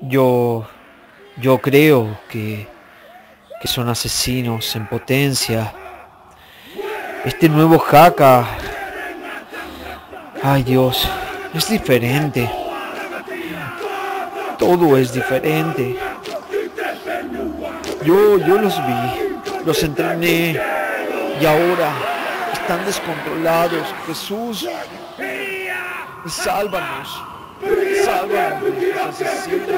Yo, yo creo que, que son asesinos en potencia. Este nuevo jaca. ay Dios, es diferente. Todo es diferente. Yo, yo los vi, los entrené y ahora están descontrolados. Jesús, sálvanos. Sálvanos asesinos.